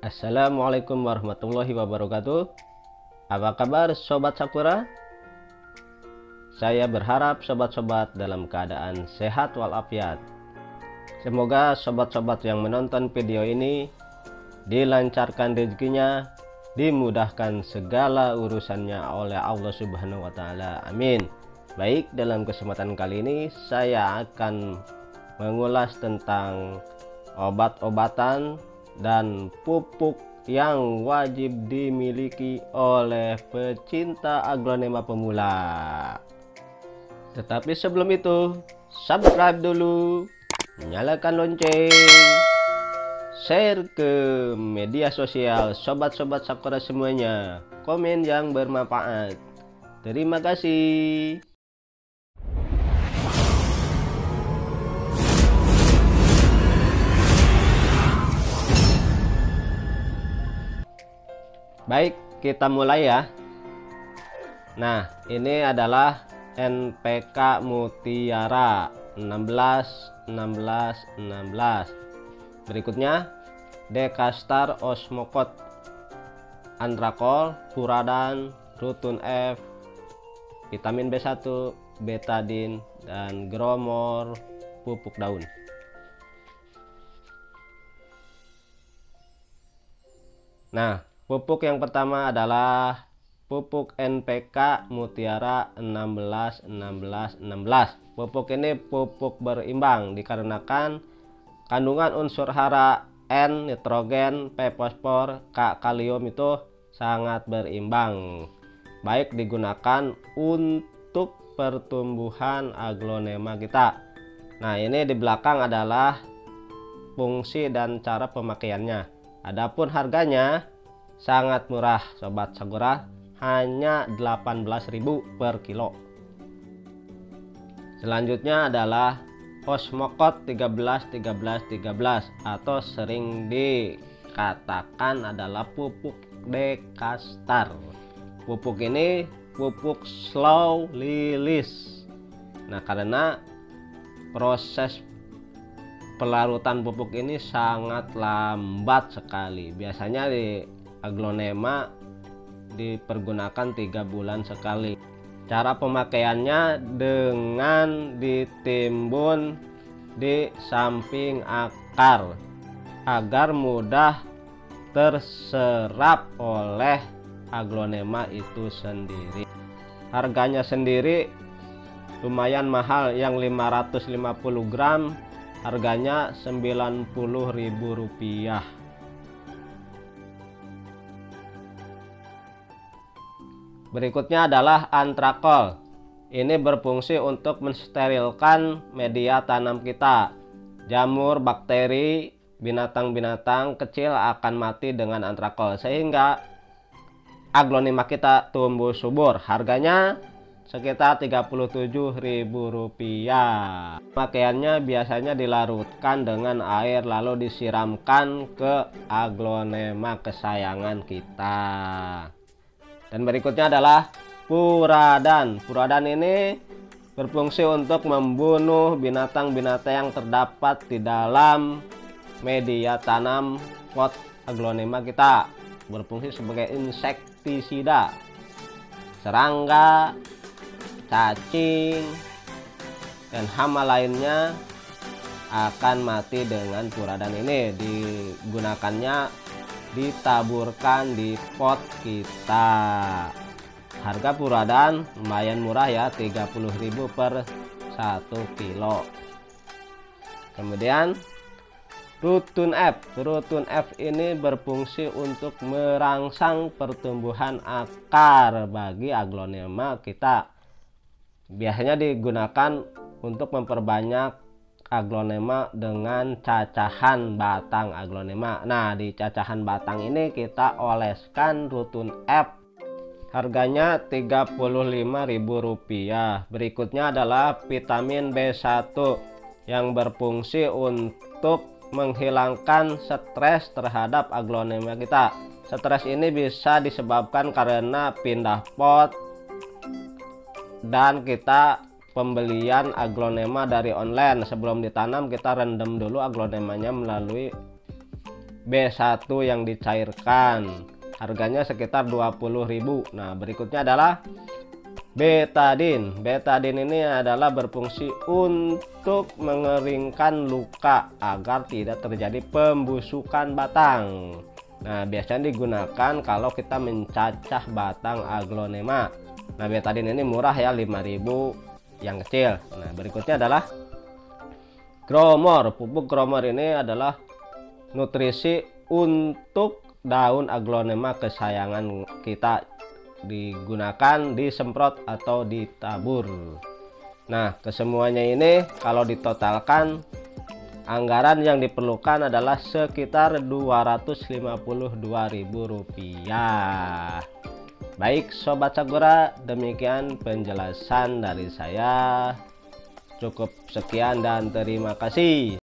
Assalamualaikum warahmatullahi wabarakatuh. Apa kabar Sobat Sakura? Saya berharap sobat-sobat dalam keadaan sehat walafiat. Semoga sobat-sobat yang menonton video ini Dilancarkan rezekinya Dimudahkan segala urusannya oleh Allah subhanahu wa ta'ala. Amin. Baik dalam kesempatan kali ini saya akan mengulas tentang obat-obatan dan pupuk yang wajib dimiliki oleh pecinta aglonema pemula. Tetapi sebelum itu, subscribe dulu, nyalakan lonceng, share ke media sosial sobat-sobat Sakura semuanya, komen yang bermanfaat. Terima kasih. Baik, kita mulai ya. Nah, ini adalah NPK Mutiara 16 16 16. Berikutnya Dekastar Osmokot Antrakol, Furadan, Rutun F, vitamin B1, betadin dan gromor pupuk daun. Nah, Pupuk yang pertama adalah pupuk NPK Mutiara 16 16 16. Pupuk ini pupuk berimbang dikarenakan kandungan unsur hara N nitrogen, P fosfor, K kalium itu sangat berimbang. Baik digunakan untuk pertumbuhan aglonema kita. Nah, ini di belakang adalah fungsi dan cara pemakaiannya. Adapun harganya sangat murah sobat Sagura hanya 18.000 per kilo. Selanjutnya adalah Osmokot 13 13 13 atau sering dikatakan adalah pupuk dekastar pupuk ini pupuk slow release nah karena proses pelarutan pupuk ini sangat lambat sekali. Biasanya di aglonema dipergunakan tiga bulan sekali. Cara pemakaiannya dengan ditimbun di samping akar agar mudah terserap oleh aglonema itu sendiri. Harganya sendiri lumayan mahal yang 550 gram harganya Rp90.000 Berikutnya adalah antrakol. Ini berfungsi untuk mensterilkan media tanam kita. Jamur, bakteri, binatang-binatang kecil akan mati dengan antrakol sehingga aglonema kita tumbuh subur. Harganya sekitar Rp37.000. Pakaiannya biasanya dilarutkan dengan air lalu disiramkan ke aglonema kesayangan kita. Dan berikutnya adalah puradan. Puradan ini berfungsi untuk membunuh binatang-binatang yang terdapat di dalam media tanam pot aglonema kita. Berfungsi sebagai insektisida. Serangga, cacing, dan hama lainnya akan mati dengan puradan ini. Digunakannya ditaburkan di pot kita. Harga puradan lumayan murah ya 30.000 per 1 kilo. Kemudian Rutun F. Rutun F ini berfungsi untuk merangsang pertumbuhan akar bagi aglonema kita. Biasanya digunakan untuk memperbanyak aglonema dengan cacahan batang aglonema. Nah, di cacahan batang ini kita oleskan rutun F. Harganya Rp35.000. Berikutnya adalah vitamin B1 yang berfungsi untuk menghilangkan stres terhadap aglonema kita. Stres ini bisa disebabkan karena pindah pot dan kita pembelian aglonema dari online. Sebelum ditanam kita rendam dulu aglonemanya melalui B1 yang dicairkan. Harganya sekitar 20.000 nah berikutnya adalah betadin betadin ini adalah berfungsi untuk mengeringkan luka agar tidak terjadi pembusukan batang. Nah biasanya digunakan kalau kita mencacah batang aglonema. Nah betadin ini murah ya 5000 yang kecil. Nah berikutnya adalah gromor. Pupuk gromor ini adalah nutrisi untuk daun aglonema kesayangan kita digunakan disemprot atau ditabur. Nah kesemuanya ini kalau ditotalkan anggaran yang diperlukan adalah sekitar Rp252.000 baik Sobat Sagura demikian penjelasan dari saya. Cukup sekian dan terima kasih